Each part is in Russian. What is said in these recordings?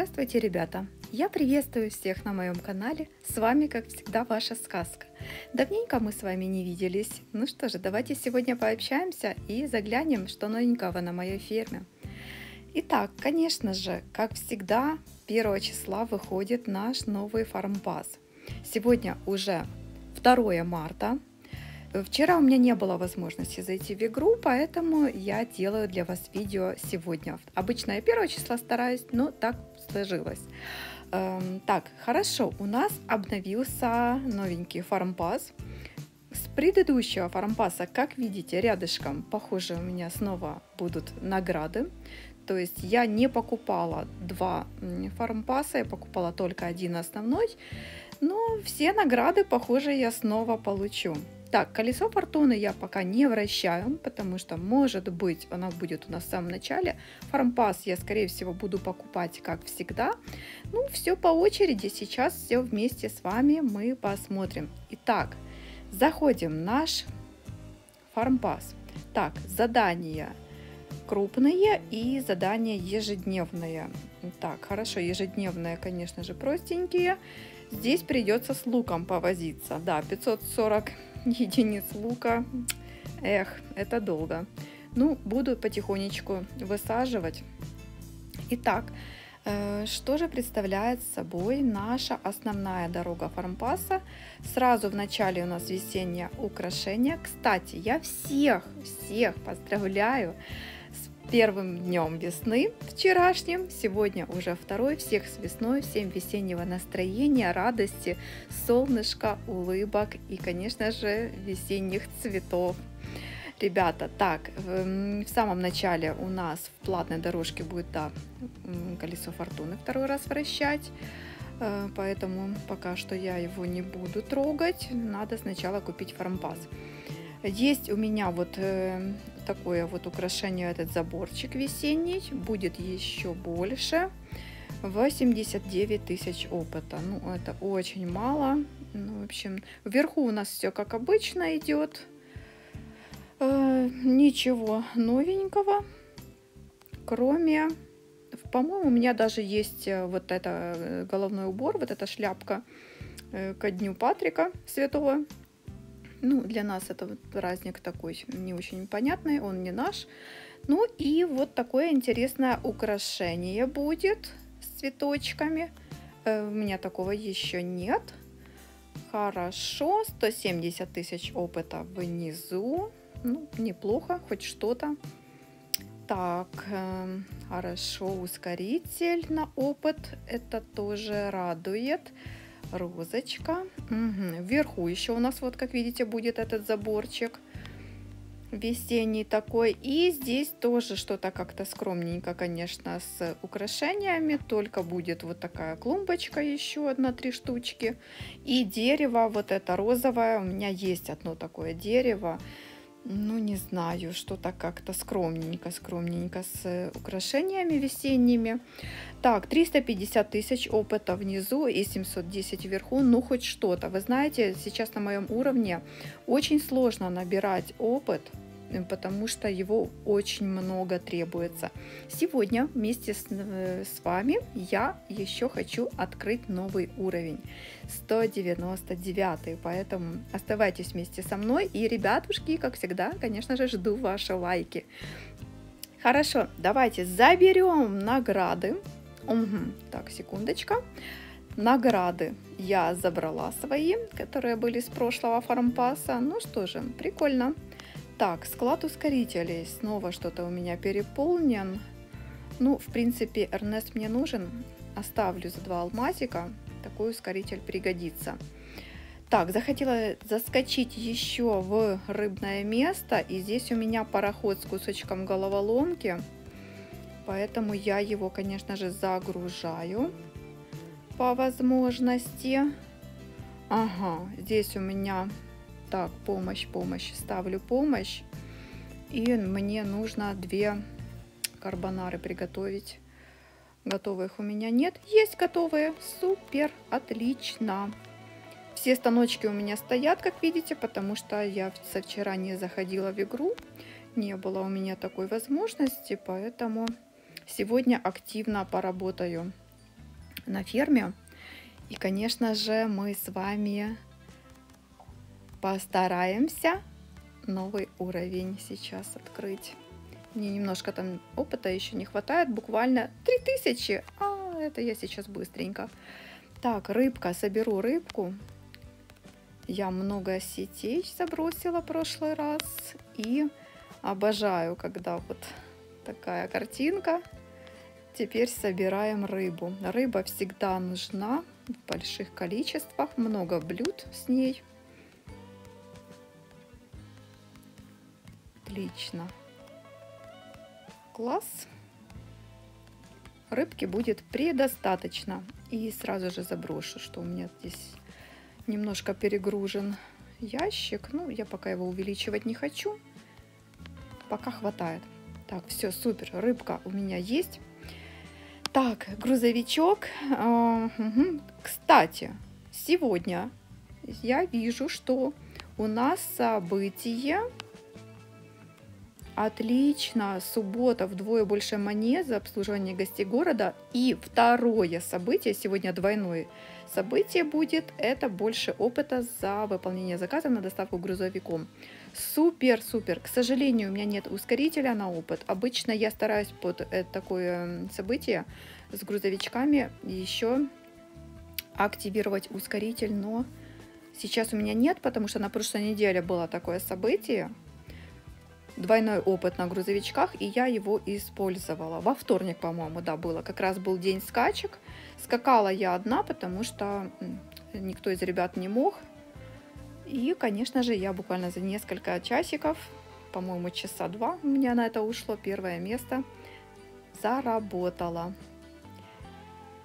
Здравствуйте, ребята! Я приветствую всех на моем канале. С вами, как всегда, ваша сказка. Давненько мы с вами не виделись. Ну что же, давайте сегодня пообщаемся и заглянем, что новенького на моей ферме. Итак, конечно же, как всегда, 1 числа выходит наш новый фармпас. Сегодня уже 2 марта, Вчера у меня не было возможности зайти в игру, поэтому я делаю для вас видео сегодня. Обычно я 1 числа стараюсь, но так сложилось. Эм, так, хорошо, у нас обновился новенький фармпас. С предыдущего фармпаса, как видите, рядышком, похоже, у меня снова будут награды. То есть я не покупала два фармпаса, я покупала только один основной. Но все награды, похоже, я снова получу. Так, колесо фортуны я пока не вращаю, потому что, может быть, оно будет у нас в самом начале. Фармпас я, скорее всего, буду покупать, как всегда. Ну, все по очереди. Сейчас все вместе с вами мы посмотрим. Итак, заходим в наш фармпас. Так, задания крупные и задания ежедневные. Так, хорошо, ежедневные, конечно же, простенькие. Здесь придется с луком повозиться. Да, 540 единиц лука. Эх, это долго. Ну, буду потихонечку высаживать. Итак, э, что же представляет собой наша основная дорога фармпаса? Сразу в начале у нас весеннее украшение. Кстати, я всех, всех поздравляю первым днем весны, вчерашним, сегодня уже второй, всех с весной, всем весеннего настроения, радости, солнышка, улыбок и, конечно же, весенних цветов. Ребята, так, в самом начале у нас в платной дорожке будет, да, колесо фортуны второй раз вращать, э, поэтому пока что я его не буду трогать, надо сначала купить фармпас. Есть у меня вот э, такое вот украшение, этот заборчик весенний. Будет еще больше. 89 тысяч опыта. Ну, это очень мало. Ну, в общем, вверху у нас все как обычно идет. Э, ничего новенького, кроме... По-моему, у меня даже есть э, вот это э, головной убор, вот эта шляпка э, ко дню Патрика Святого. Ну, для нас это праздник такой не очень понятный, он не наш. Ну и вот такое интересное украшение будет с цветочками. Э, у меня такого еще нет. Хорошо, 170 тысяч опыта внизу. Ну, неплохо, хоть что-то. Так, э, хорошо, ускоритель на опыт. Это тоже радует розочка. Угу. Вверху еще у нас, вот как видите, будет этот заборчик весенний такой. И здесь тоже что-то как-то скромненько, конечно, с украшениями. Только будет вот такая клумбочка еще одна, три штучки. И дерево вот это розовое. У меня есть одно такое дерево ну, не знаю, что-то как-то скромненько, скромненько с э, украшениями весенними. Так, 350 тысяч опыта внизу и 710 вверху, ну, хоть что-то. Вы знаете, сейчас на моем уровне очень сложно набирать опыт, потому что его очень много требуется. Сегодня вместе с, э, с вами я еще хочу открыть новый уровень. 199, поэтому оставайтесь вместе со мной. И, ребятушки, как всегда, конечно же, жду ваши лайки. Хорошо, давайте заберем награды. Угу, так, секундочка. Награды я забрала свои, которые были с прошлого фармпаса. Ну что же, прикольно. Так, склад ускорителей. Снова что-то у меня переполнен. Ну, в принципе, Эрнест мне нужен. Оставлю за два алмазика. Такой ускоритель пригодится. Так, захотела заскочить еще в рыбное место. И здесь у меня пароход с кусочком головоломки. Поэтому я его, конечно же, загружаю по возможности. Ага, здесь у меня так, помощь, помощь. Ставлю помощь. И мне нужно две карбонары приготовить. Готовых у меня нет. Есть готовые. Супер, отлично. Все станочки у меня стоят, как видите, потому что я со вчера не заходила в игру. Не было у меня такой возможности, поэтому сегодня активно поработаю на ферме. И, конечно же, мы с вами постараемся новый уровень сейчас открыть. Мне немножко там опыта еще не хватает, буквально 3000. А, это я сейчас быстренько. Так, рыбка, соберу рыбку. Я много сетей забросила в прошлый раз. И обожаю, когда вот такая картинка. Теперь собираем рыбу. Рыба всегда нужна в больших количествах. Много блюд с ней. Отлично. Класс. Рыбки будет предостаточно. И сразу же заброшу, что у меня здесь немножко перегружен ящик. Ну, я пока его увеличивать не хочу. Пока хватает. Так, все, супер. Рыбка у меня есть. Так, грузовичок. Кстати, сегодня я вижу, что у нас событие Отлично. Суббота вдвое больше монет за обслуживание гостей города. И второе событие, сегодня двойное событие будет, это больше опыта за выполнение заказа на доставку грузовиком. Супер, супер. К сожалению, у меня нет ускорителя на опыт. Обычно я стараюсь под такое событие с грузовичками еще активировать ускоритель, но сейчас у меня нет, потому что на прошлой неделе было такое событие, двойной опыт на грузовичках, и я его использовала. Во вторник, по-моему, да, было. Как раз был день скачек. Скакала я одна, потому что никто из ребят не мог. И, конечно же, я буквально за несколько часиков, по-моему, часа два у меня на это ушло, первое место заработала.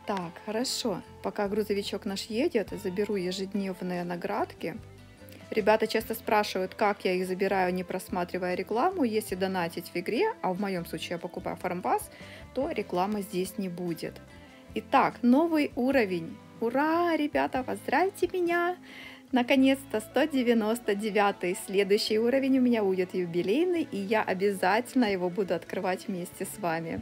Так, хорошо. Пока грузовичок наш едет, заберу ежедневные наградки – Ребята часто спрашивают, как я их забираю, не просматривая рекламу. Если донатить в игре, а в моем случае я покупаю фармпас, то рекламы здесь не будет. Итак, новый уровень. Ура, ребята, поздравьте меня! Наконец-то 199 следующий уровень у меня будет юбилейный, и я обязательно его буду открывать вместе с вами.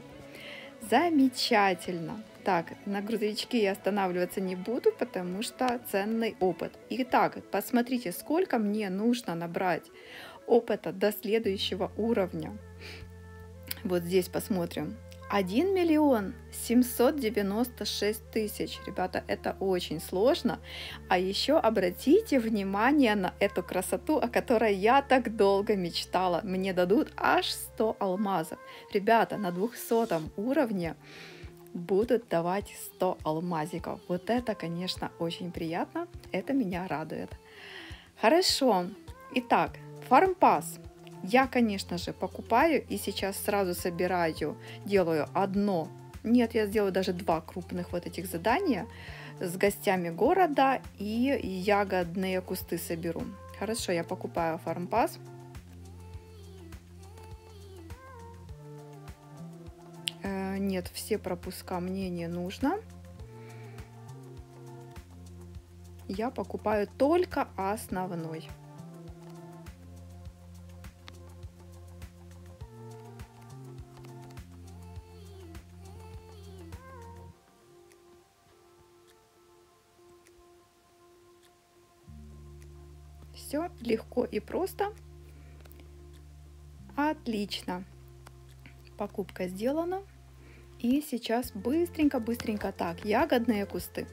Замечательно! Так, на грузовичке я останавливаться не буду, потому что ценный опыт. Итак, посмотрите, сколько мне нужно набрать опыта до следующего уровня. Вот здесь посмотрим. 1 миллион 796 тысяч. Ребята, это очень сложно. А еще обратите внимание на эту красоту, о которой я так долго мечтала. Мне дадут аж 100 алмазов. Ребята, на 200 уровне будут давать 100 алмазиков. Вот это, конечно, очень приятно. Это меня радует. Хорошо. Итак, фармпас. Я, конечно же, покупаю и сейчас сразу собираю, делаю одно, нет, я сделаю даже два крупных вот этих задания с гостями города и ягодные кусты соберу. Хорошо, я покупаю фармпас. Нет, все пропуска мне не нужно. Я покупаю только основной. Все легко и просто. Отлично. Покупка сделана. И сейчас быстренько-быстренько так, ягодные кусты.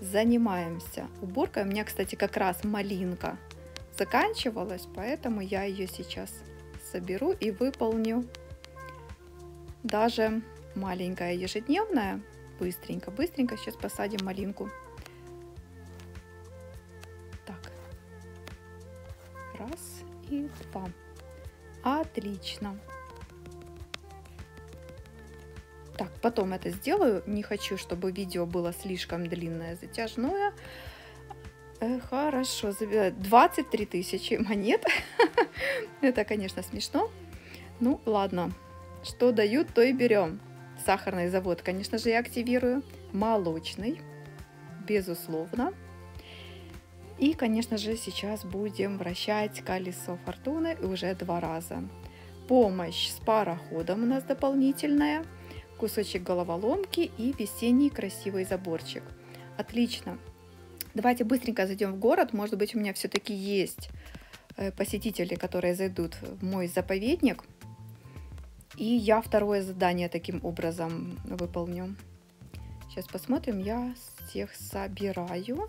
Занимаемся уборкой. У меня, кстати, как раз малинка заканчивалась, поэтому я ее сейчас соберу и выполню. Даже маленькая ежедневная. Быстренько, быстренько сейчас посадим малинку. Так. Раз и два. Отлично. Так, потом это сделаю. Не хочу, чтобы видео было слишком длинное, затяжное. Э, хорошо, 23 тысячи монет. это, конечно, смешно. Ну, ладно. Что дают, то и берем. Сахарный завод, конечно же, я активирую. Молочный, безусловно. И, конечно же, сейчас будем вращать колесо фортуны уже два раза. Помощь с пароходом у нас дополнительная кусочек головоломки и весенний красивый заборчик. Отлично. Давайте быстренько зайдем в город. Может быть, у меня все-таки есть э, посетители, которые зайдут в мой заповедник. И я второе задание таким образом выполню. Сейчас посмотрим. Я всех собираю.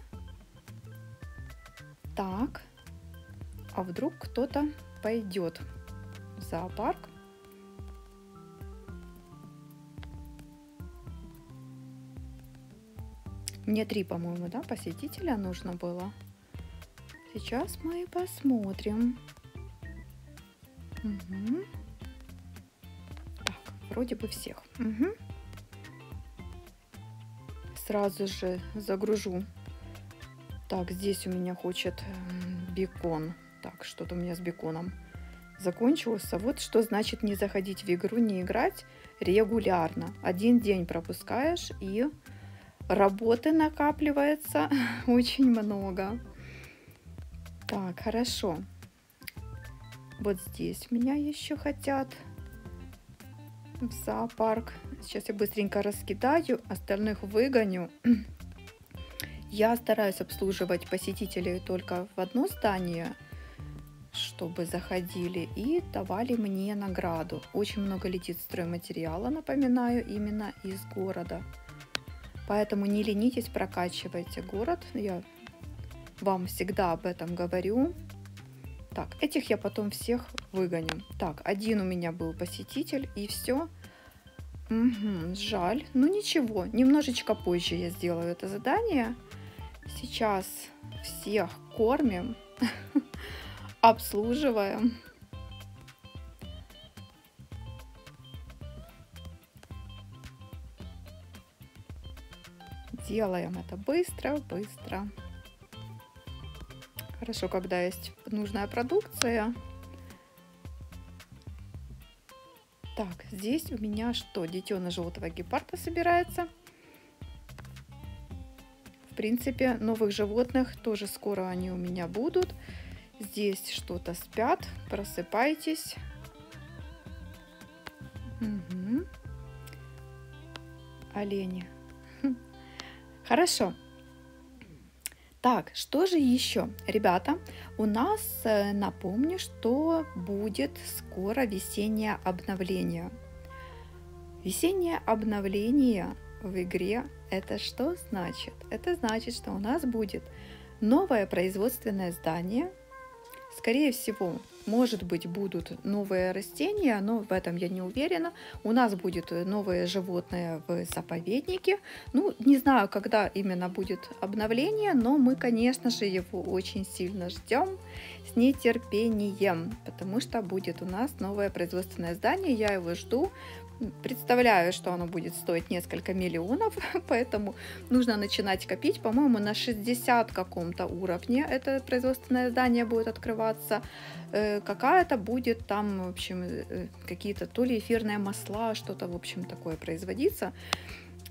Так. А вдруг кто-то пойдет в зоопарк? Мне три, по-моему, да, посетителя нужно было. Сейчас мы посмотрим. Угу. Так, вроде бы всех. Угу. Сразу же загружу. Так, здесь у меня хочет бекон. Так, что-то у меня с беконом закончилось. А вот что значит не заходить в игру, не играть регулярно. Один день пропускаешь и работы накапливается очень много. Так, хорошо. Вот здесь меня еще хотят в зоопарк. Сейчас я быстренько раскидаю, остальных выгоню. Я стараюсь обслуживать посетителей только в одно здание, чтобы заходили и давали мне награду. Очень много летит стройматериала, напоминаю, именно из города. Поэтому не ленитесь, прокачивайте город. Я вам всегда об этом говорю. Так, этих я потом всех выгоню. Так, один у меня был посетитель и все. Угу, жаль. Ну ничего, немножечко позже я сделаю это задание. Сейчас всех кормим, обслуживаем. Делаем это быстро, быстро. Хорошо, когда есть нужная продукция. Так, здесь у меня что? Детеныш желтого гепарда собирается. В принципе, новых животных тоже скоро они у меня будут. Здесь что-то спят. Просыпайтесь. Угу. Олени. Хорошо. Так, что же еще? Ребята, у нас, э, напомню, что будет скоро весеннее обновление. Весеннее обновление в игре это что значит? Это значит, что у нас будет новое производственное здание. Скорее всего, может быть, будут новые растения, но в этом я не уверена. У нас будет новое животное в заповеднике. Ну, не знаю, когда именно будет обновление, но мы, конечно же, его очень сильно ждем с нетерпением, потому что будет у нас новое производственное здание. Я его жду Представляю, что оно будет стоить несколько миллионов, поэтому нужно начинать копить. По-моему, на 60 каком-то уровне это производственное здание будет открываться. Э, какая-то будет там, в общем, э, какие-то то ли эфирные масла, что-то, в общем, такое производиться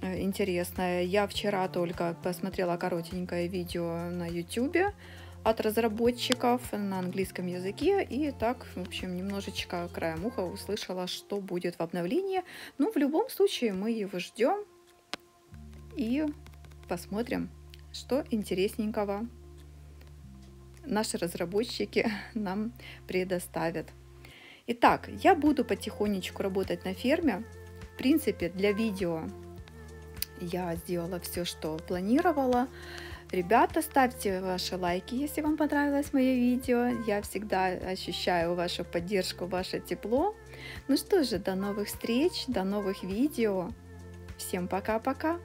э, интересное. Я вчера только посмотрела коротенькое видео на YouTube от разработчиков на английском языке. И так, в общем, немножечко краем уха услышала, что будет в обновлении. Но ну, в любом случае мы его ждем и посмотрим, что интересненького наши разработчики нам предоставят. Итак, я буду потихонечку работать на ферме. В принципе, для видео я сделала все, что планировала. Ребята, ставьте ваши лайки, если вам понравилось мое видео. Я всегда ощущаю вашу поддержку, ваше тепло. Ну что же, до новых встреч, до новых видео. Всем пока-пока.